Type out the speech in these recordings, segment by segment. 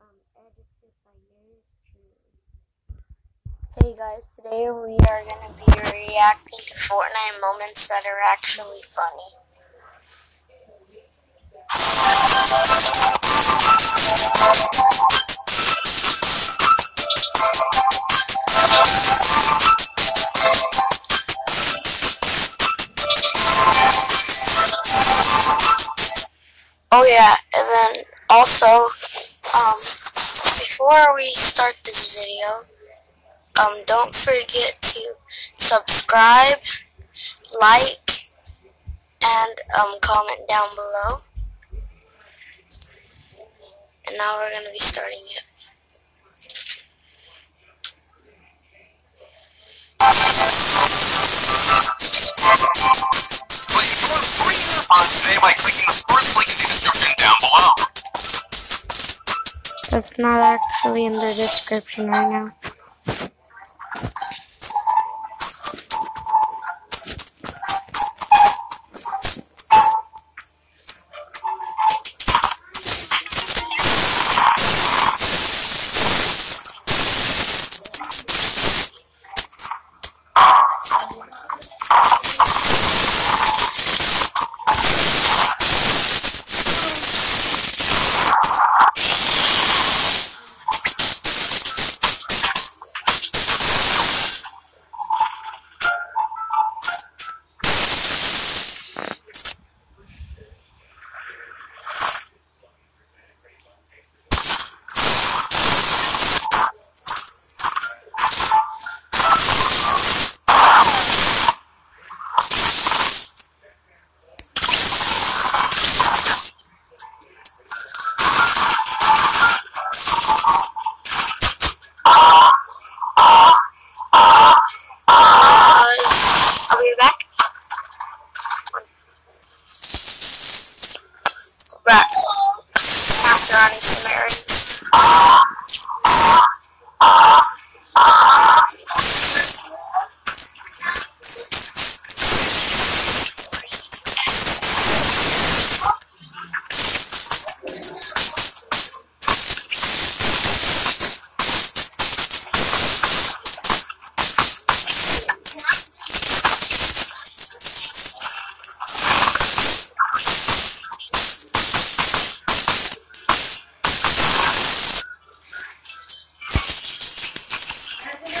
um, edited by truly. Hey guys, today we are going to be reacting to Fortnite moments that are actually funny. Oh yeah, and then also, um, before we start this video, um, don't forget to subscribe, like, and um, comment down below. And now we're going to be starting it. today by clicking the first link in the description down below. That's not actually in the description right now.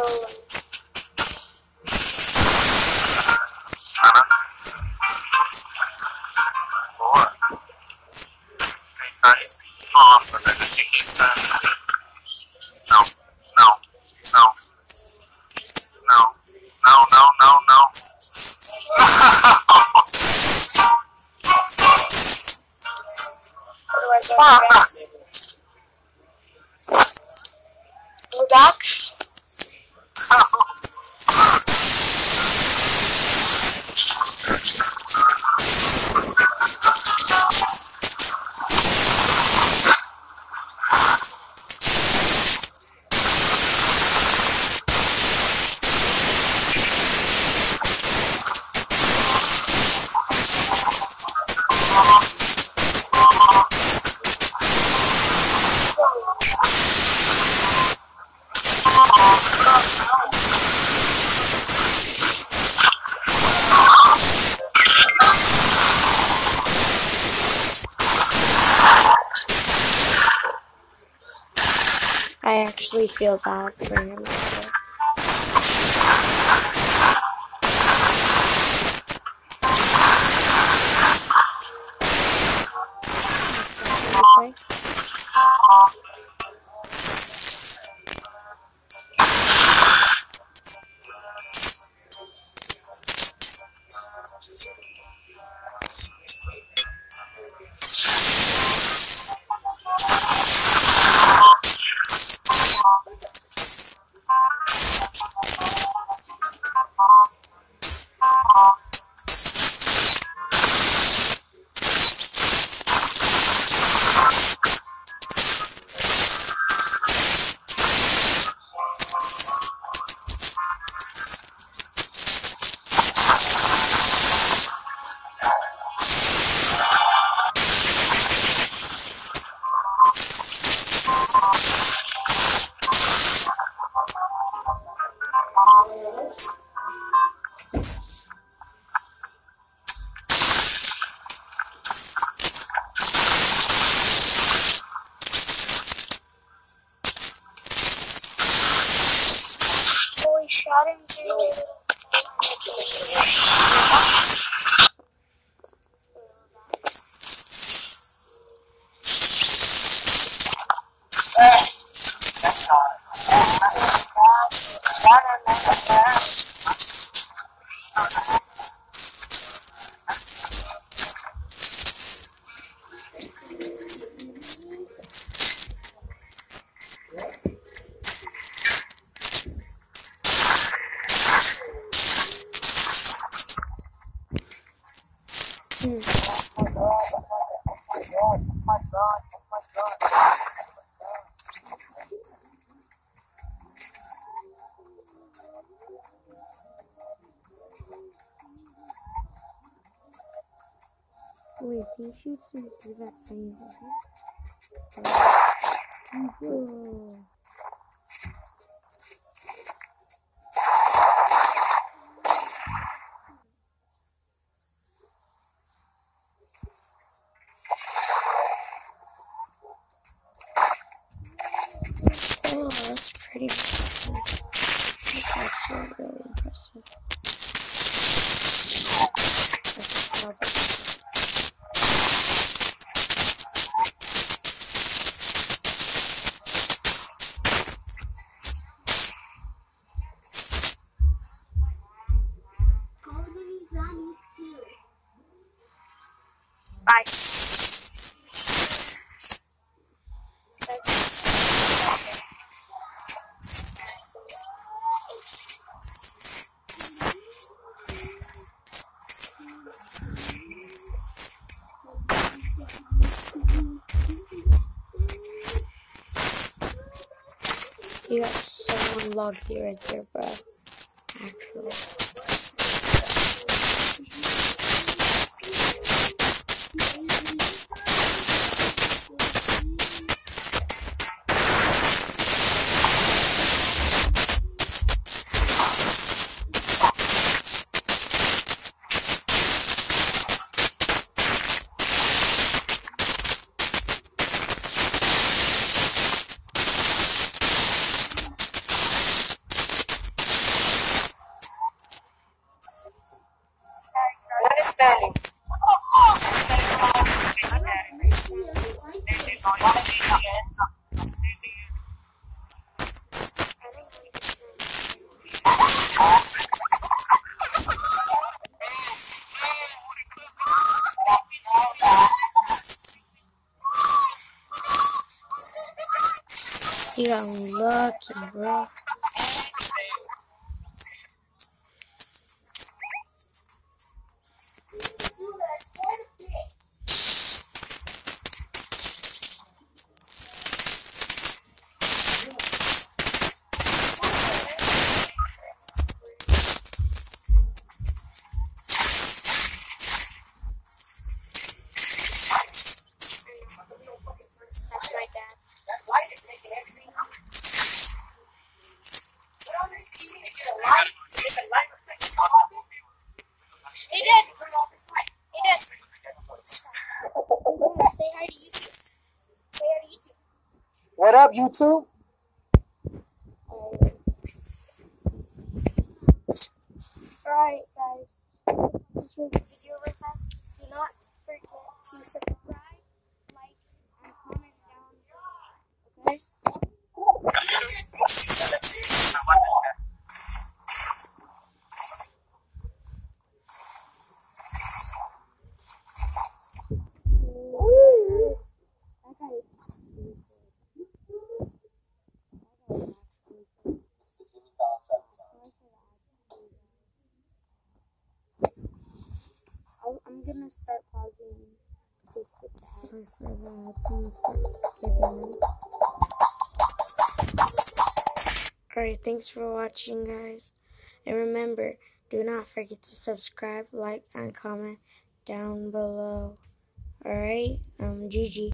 actual feel bad for him. preciso. Ué, que eu te. Então... that's pretty impressive. Really impressive. Bye. So unlucky right there, bro. You got lucky, bro. up, YouTube? Alright, guys. This you're video request. do not forget to subscribe. Gonna start pausing to skip the ad. Alright, thanks for watching, guys. And remember, do not forget to subscribe, like, and comment down below. Alright, um, GG.